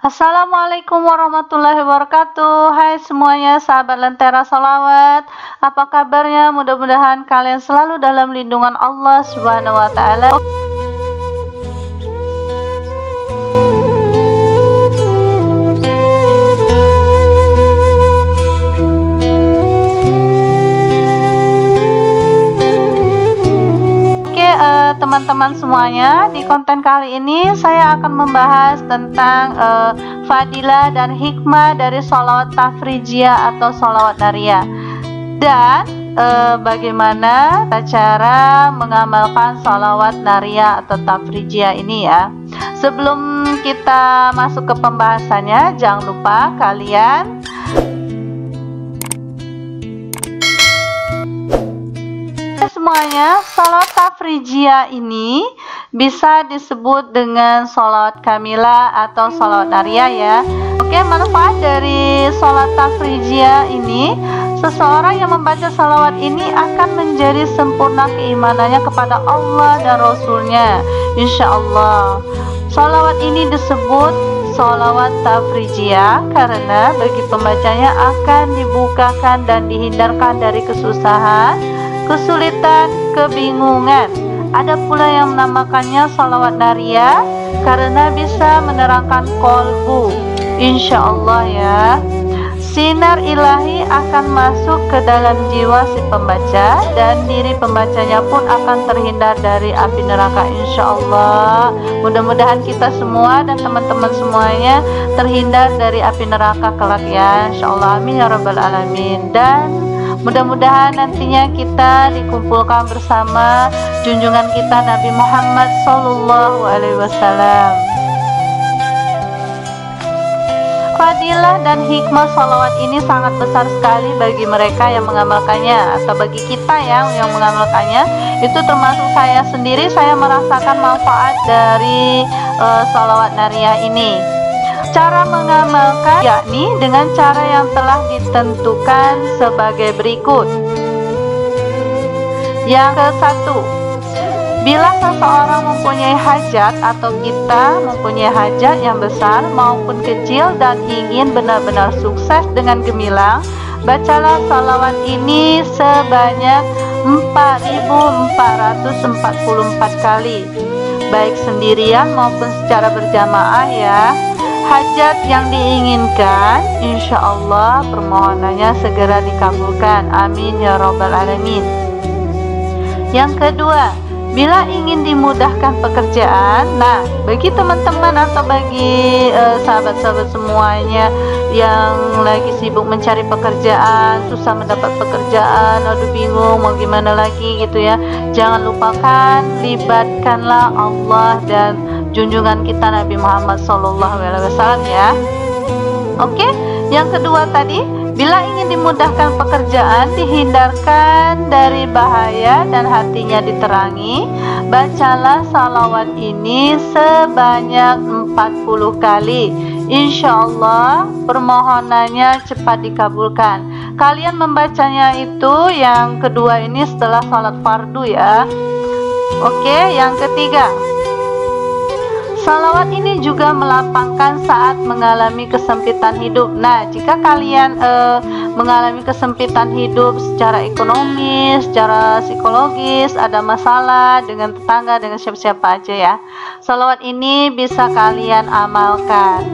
Assalamualaikum warahmatullahi wabarakatuh Hai semuanya sahabat Lentera Salawat Apa kabarnya? Mudah-mudahan kalian selalu dalam lindungan Allah Subhanahu wa taala. Teman-teman semuanya. Di konten kali ini saya akan membahas tentang uh, fadilah dan hikmah dari sholawat tafrijiyah atau sholawat naria dan uh, bagaimana cara mengamalkan sholawat naria atau tafrijiyah ini ya. Sebelum kita masuk ke pembahasannya jangan lupa kalian semuanya, salat tafrijiyah ini bisa disebut dengan salat kamila atau salat naria ya. Oke, manfaat dari salat tafrijiyah ini, seseorang yang membaca salawat ini akan menjadi sempurna keimanannya kepada Allah dan Rasulnya. Insya Allah. Salawat ini disebut salawat tafrijiyah karena bagi pembacanya akan dibukakan dan dihindarkan dari kesusahan, kesulitan, kebingungan. Ada pula yang menamakannya salawat naria karena bisa menerangkan kolbu. Insya Allah ya. Sinar ilahi akan masuk ke dalam jiwa si pembaca dan diri pembacanya pun akan terhindar dari api neraka insya Allah mudah-mudahan kita semua dan teman-teman semuanya terhindar dari api neraka kelak ya insya Allah amin ya rabbal alamin dan Mudah-mudahan nantinya kita dikumpulkan bersama junjungan kita Nabi Muhammad Sallallahu Alaihi Wasallam. Fadilah dan hikmah salawat ini sangat besar sekali bagi mereka yang mengamalkannya atau bagi kita yang yang mengamalkannya itu termasuk saya sendiri saya merasakan manfaat dari uh, salawat naria ini Cara mengamalkan yakni dengan cara yang telah ditentukan sebagai berikut. Yang ke satu, bila seseorang mempunyai hajat atau kita mempunyai hajat yang besar maupun kecil dan ingin benar-benar sukses dengan gemilang, bacalah salawat ini sebanyak 4444 kali, baik sendirian maupun secara berjamaah ya hajat yang diinginkan insya Allah permohonannya segera dikabulkan. Amin ya robbal alamin. Yang kedua bila ingin dimudahkan pekerjaan nah bagi teman-teman atau bagi eh, sahabat-sahabat uh, semuanya yang lagi sibuk mencari pekerjaan susah mendapat pekerjaan aduh bingung mau gimana lagi gitu ya jangan lupakan libatkanlah Allah dan junjungan kita Nabi Muhammad SAW ya. Oke, yang kedua tadi, bila ingin dimudahkan pekerjaan, dihindarkan dari bahaya dan hatinya diterangi, bacalah salawat ini sebanyak 40 kali. Insya Allah permohonannya cepat dikabulkan. Kalian membacanya itu yang kedua ini setelah salat fardu ya. Oke, yang ketiga Salawat ini juga melapangkan saat mengalami kesempitan hidup. Nah, jika kalian uh, mengalami kesempitan hidup secara ekonomis, secara psikologis, ada masalah dengan tetangga, dengan siapa-siapa aja ya. Salawat ini bisa kalian amalkan.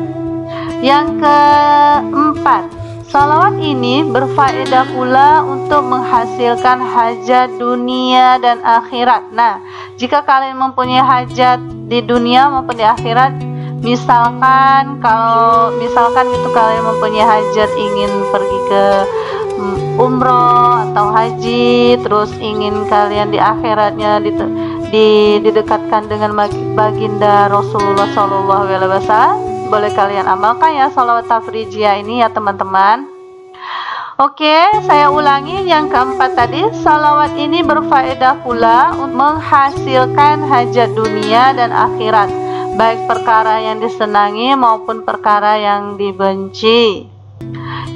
Yang keempat, Salawat ini berfaedah pula untuk menghasilkan hajat dunia dan akhirat. Nah, jika kalian mempunyai hajat di dunia maupun di akhirat, misalkan kalau misalkan itu kalian mempunyai hajat ingin pergi ke mm, umroh atau haji, terus ingin kalian di akhiratnya di, di, didekatkan dengan baginda Rasulullah SAW boleh kalian amalkan ya salawat tafrijiyah ini ya teman-teman Oke, saya ulangi yang keempat tadi, salawat ini berfaedah pula untuk menghasilkan hajat dunia dan akhirat, baik perkara yang disenangi maupun perkara yang dibenci.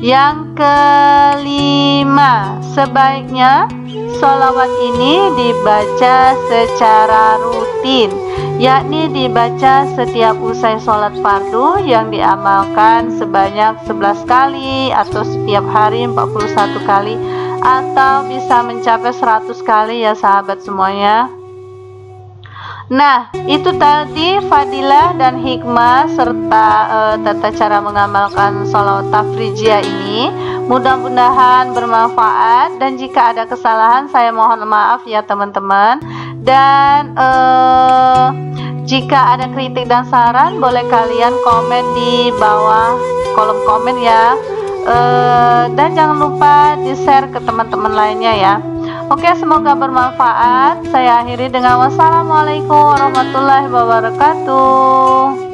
Yang kelima, sebaiknya salawat ini dibaca secara rutin yakni dibaca setiap usai sholat fardu yang diamalkan sebanyak 11 kali atau setiap hari 41 kali atau bisa mencapai 100 kali ya sahabat semuanya Nah, itu tadi fadilah dan hikmah serta e, tata cara mengamalkan sholawat tafrijiyah ini. Mudah-mudahan bermanfaat dan jika ada kesalahan saya mohon maaf ya teman-teman. Dan e, jika ada kritik dan saran boleh kalian komen di bawah kolom komen ya. E, dan jangan lupa di-share ke teman-teman lainnya ya. Oke, semoga bermanfaat. Saya akhiri dengan wassalamualaikum warahmatullahi wabarakatuh.